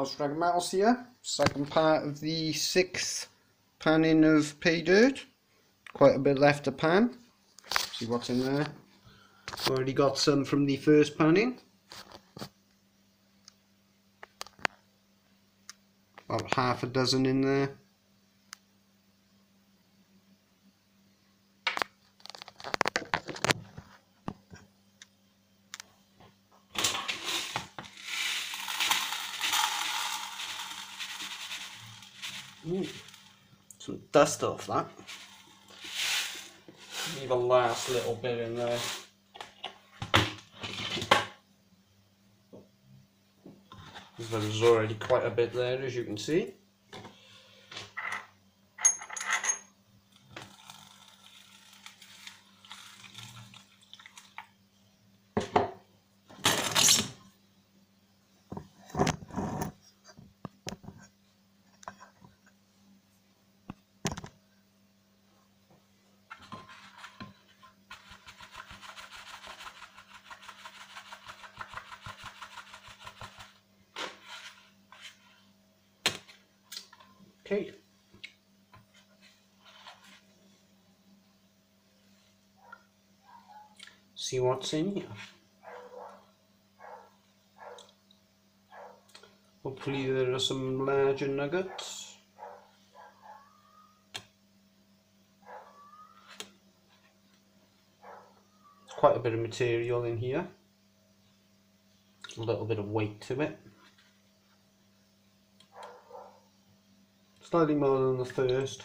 Oz Dragon Metals here, second part of the sixth panning of pay dirt. Quite a bit left to pan. See what's in there. Already got some from the first panning. About half a dozen in there. Ooh, dust off that. Leave a last little bit in there. There's already quite a bit there as you can see. See what's in here. Hopefully there are some larger nuggets. Quite a bit of material in here. A little bit of weight to it. Slightly more than the first.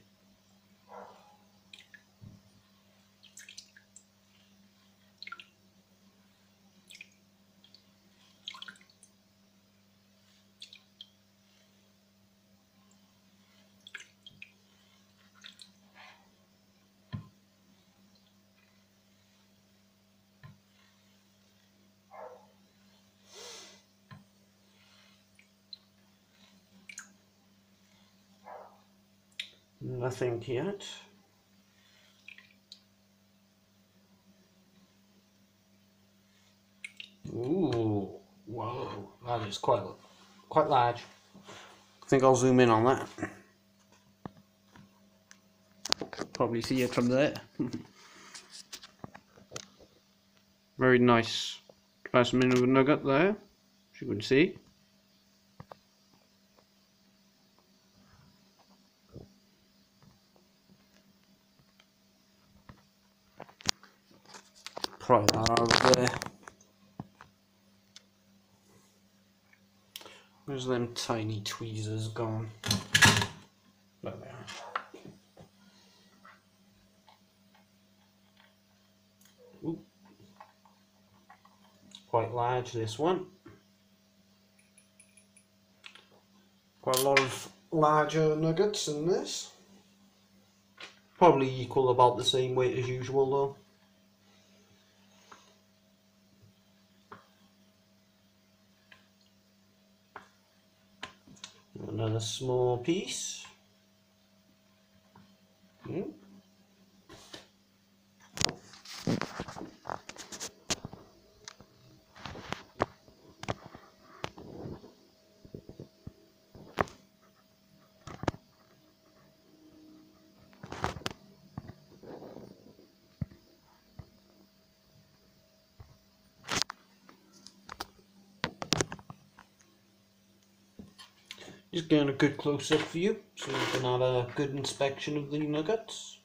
Nothing yet. Ooh, whoa, that is quite quite large. I think I'll zoom in on that. Probably see it from there. Very nice specimen of a nugget there, as you can see. Pry that of there. Where's them tiny tweezers gone? There they are. Ooh. Quite large this one. Quite a lot of larger nuggets in this. Probably equal about the same weight as usual though. Another small piece. Hmm. Just getting a good close up for you so you can have a good inspection of the nuggets.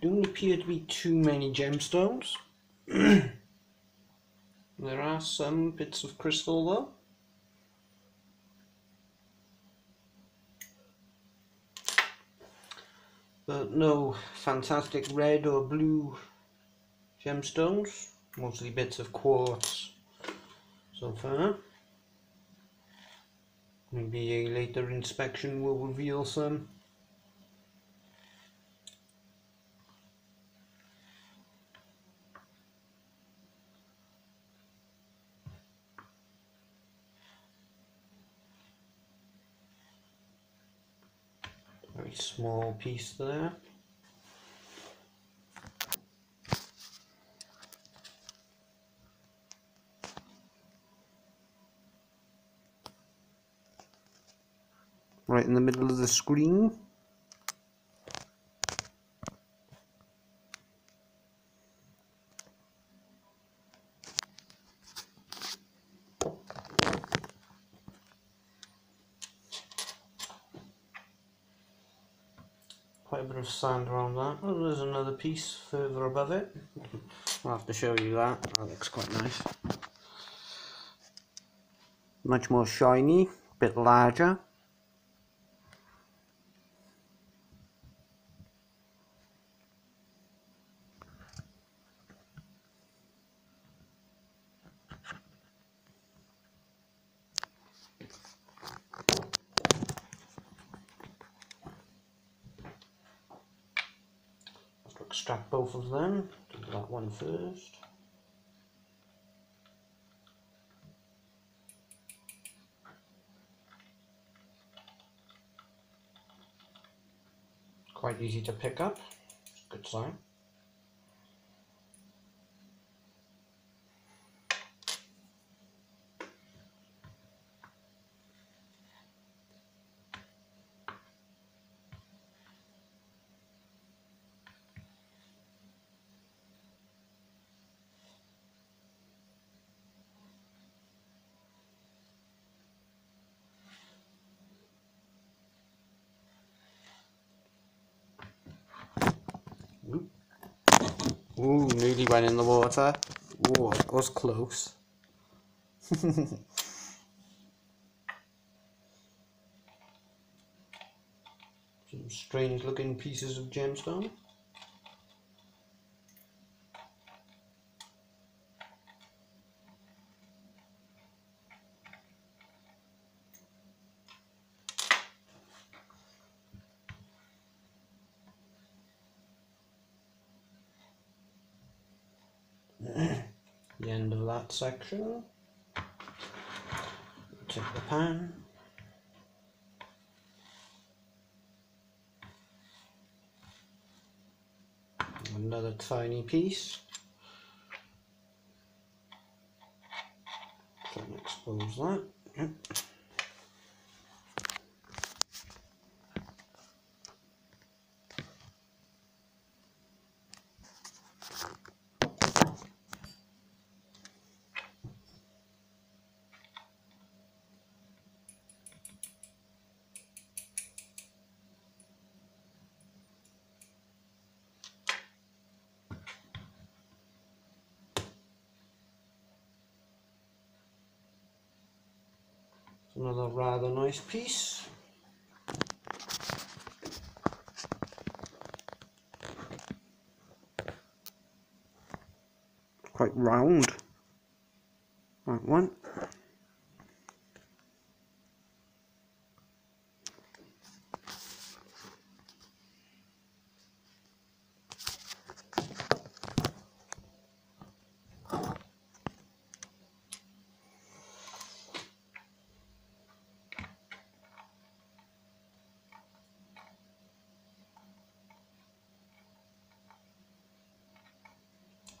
don't appear to be too many gemstones. there are some bits of crystal though. But no fantastic red or blue gemstones, mostly bits of quartz so far. Maybe a later inspection will reveal some. Very small piece there. right in the middle of the screen. Sand around that. Oh, there's another piece further above it. I'll have to show you that. That looks quite nice. Much more shiny, a bit larger. extract both of them. Do that one first. Quite easy to pick up. Good sign. Ooh, nearly went in the water. Ooh, that was close. Some strange looking pieces of gemstone. the end of section. Take the pan. Another tiny piece. Try and expose that. Yep. Another rather nice piece. Quite round. Like one.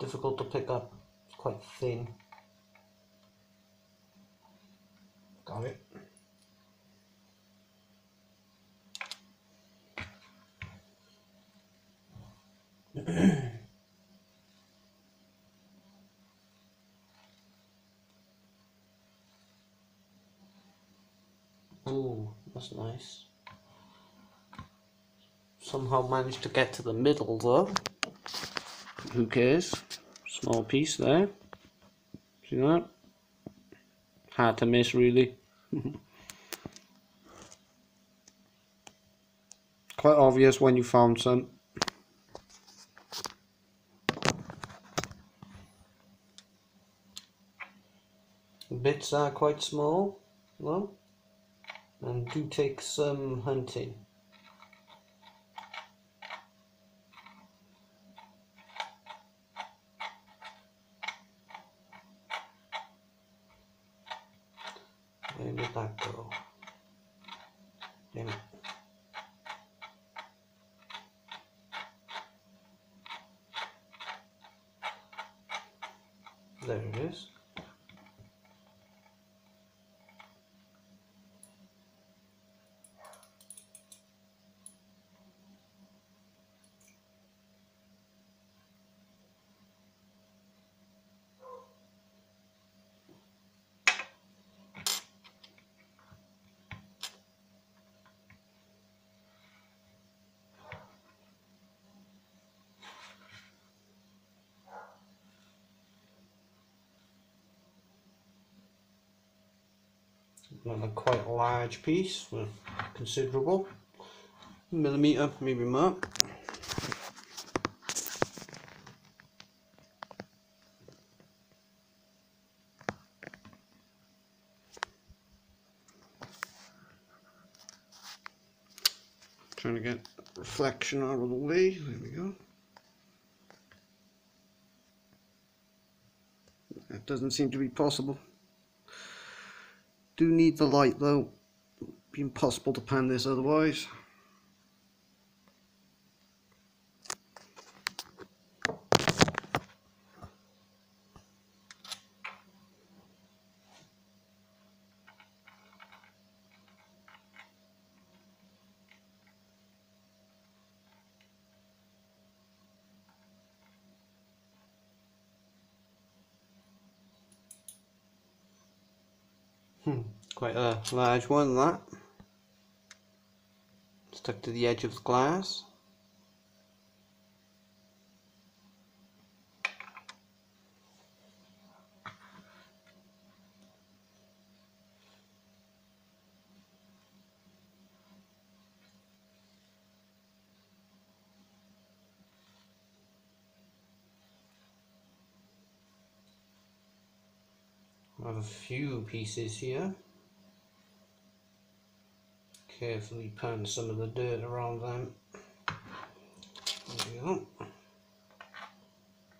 difficult to pick up. It's quite thin. Got it. Ooh, that's nice. Somehow managed to get to the middle though. Who cares? Small piece there. See that? Hard to miss really. Quite obvious when you found some. Bits are quite small, though. and do take some hunting. Where did that go? Damn it. There it is. Another quite a large piece, well, considerable. Millimeter, maybe more. Trying to get reflection out of the way. There we go. That doesn't seem to be possible do need the light though. Be impossible to pan this otherwise. Quite a large one that. Stuck to the edge of the glass. I have a few pieces here. Carefully pan some of the dirt around them. There we go.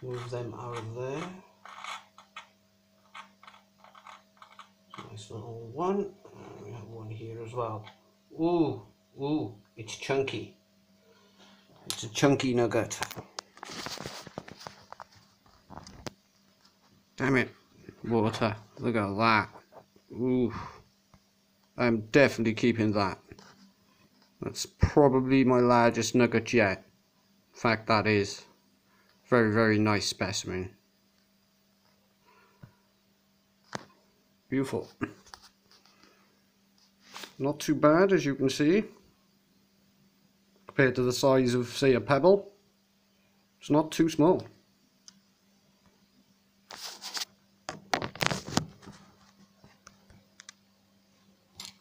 Move them out of there. Nice little one. And we have one here as well. Ooh, ooh, it's chunky. It's a chunky nugget. Damn it water. Look at that. Ooh. I'm definitely keeping that. That's probably my largest nugget yet. In fact, that is. Very, very nice specimen. Beautiful. Not too bad, as you can see. Compared to the size of, say, a pebble. It's not too small.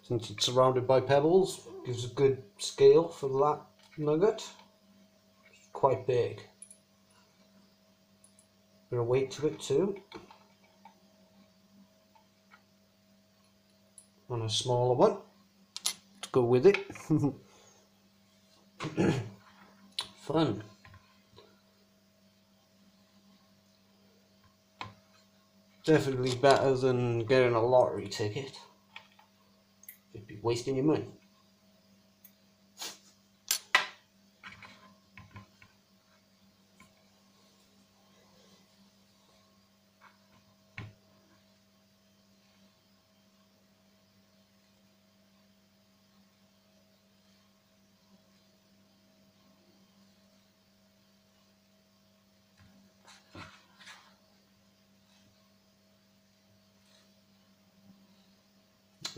since it's surrounded by pebbles gives a good scale for that nugget. It's quite big. Bit of weight to it too and a smaller one. To go with it. Fun. Definitely better than getting a lottery ticket. You'd be wasting your money.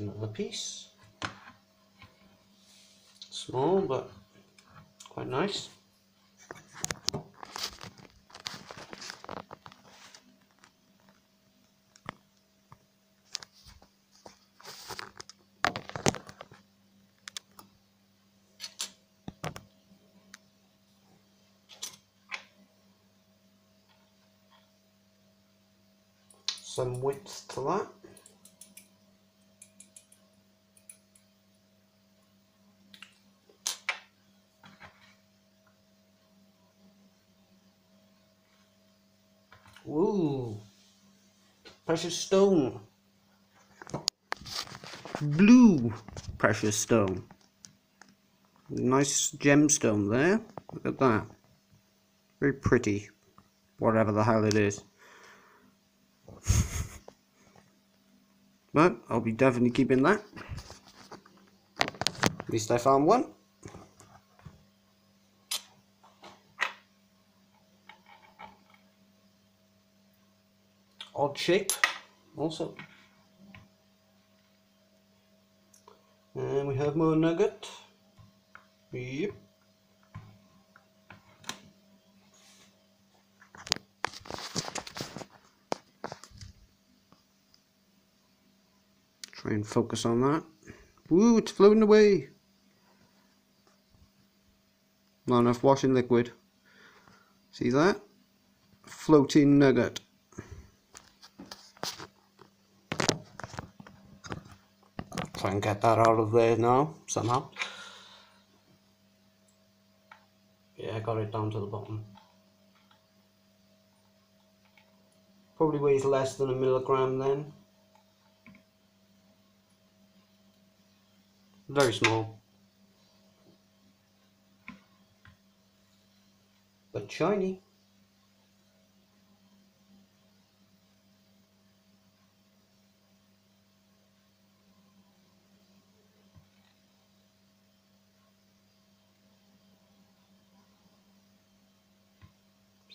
another piece. Small but quite nice. Some width to that. Ooh. Precious stone. Blue precious stone. Nice gemstone there. Look at that. Very pretty. Whatever the hell it is. but I'll be definitely keeping that. At least I found one. Odd shape also. And we have more nugget. Yep. Try and focus on that. Woo, it's floating away. Not enough washing liquid. See that? Floating nugget. Try and get that out of there now, somehow. Yeah, I got it down to the bottom. Probably weighs less than a milligram then. Very small. But shiny.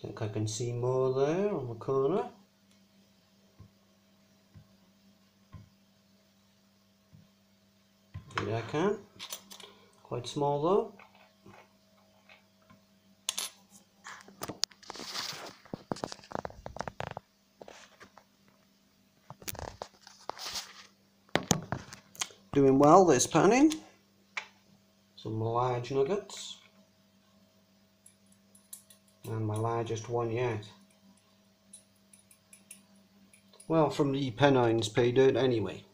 Think I can see more there on the corner. Maybe I can. Quite small though. Doing well this panning. Some large nuggets and my largest one yet. Well, from the Pennines pay dirt anyway.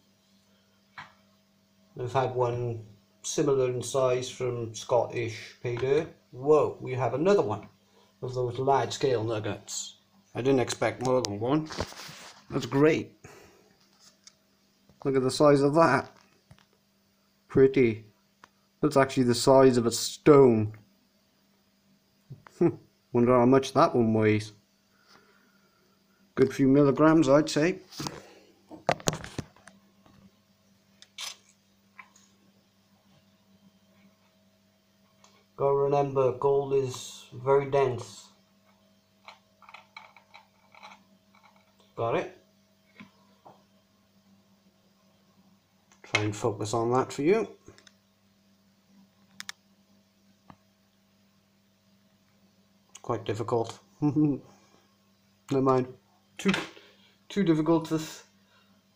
I've had one similar in size from Scottish pay dirt. Whoa, we have another one of those large scale nuggets. I didn't expect more than one. That's great. Look at the size of that. Pretty. That's actually the size of a stone. Wonder how much that one weighs. Good few milligrams, I'd say. Gotta remember, gold is very dense. Got it? Try and focus on that for you. Quite difficult. Never mind. Too too difficult to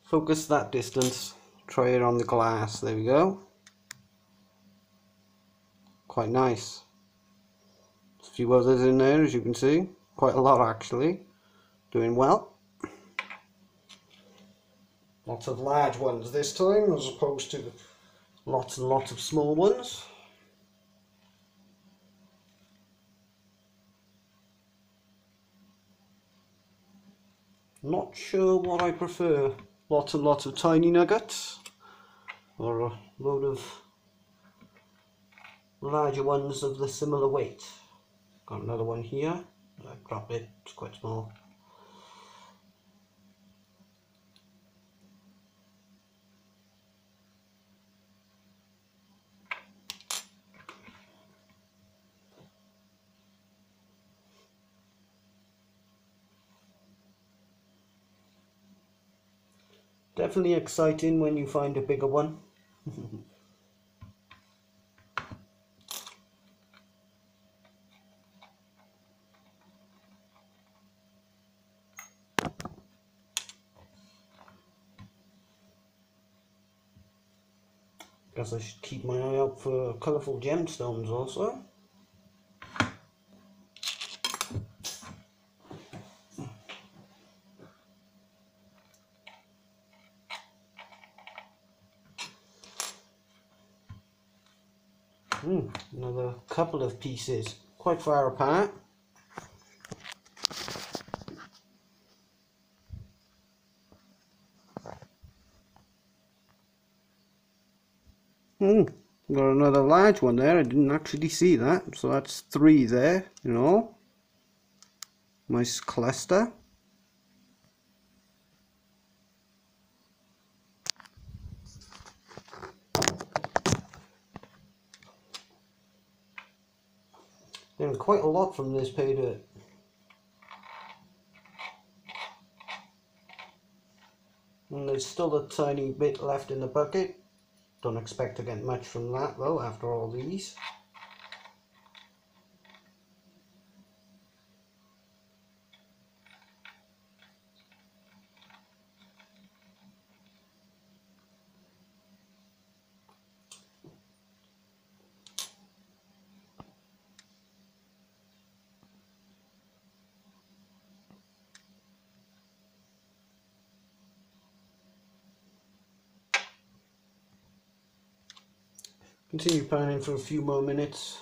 focus that distance. Try it on the glass. There we go. Quite nice. a few others in there as you can see. Quite a lot actually. Doing well. Lots of large ones this time as opposed to lots and lots of small ones. Not sure what I prefer. Lots and lots of tiny nuggets or a load of larger ones of the similar weight. Got another one here. I it, it's quite small. Definitely exciting when you find a bigger one. Guess I should keep my eye out for colourful gemstones also. Another couple of pieces quite far apart. Mm, got another large one there. I didn't actually see that. So that's three there, you know. Nice cluster. Getting quite a lot from this pay. And there's still a tiny bit left in the bucket. Don't expect to get much from that though after all these. Continue panning for a few more minutes.